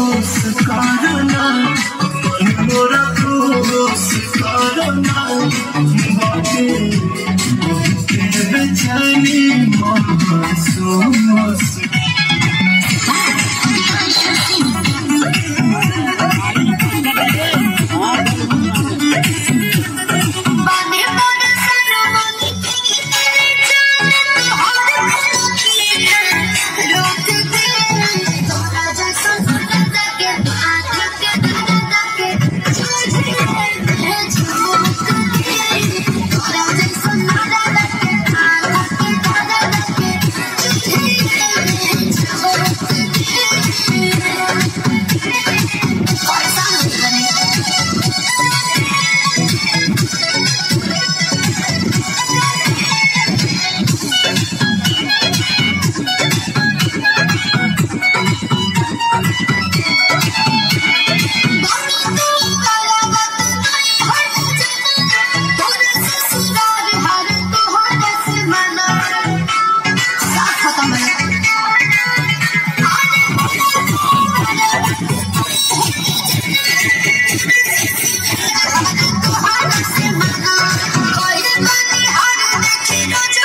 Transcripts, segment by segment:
Corona, Corona, Corona,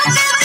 don't know.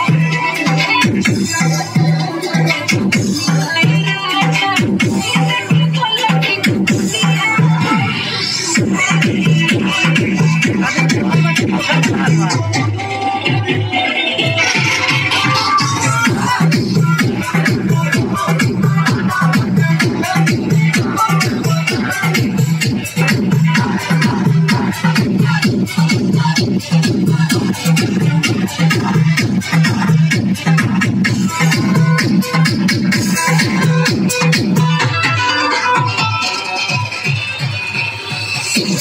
きれい。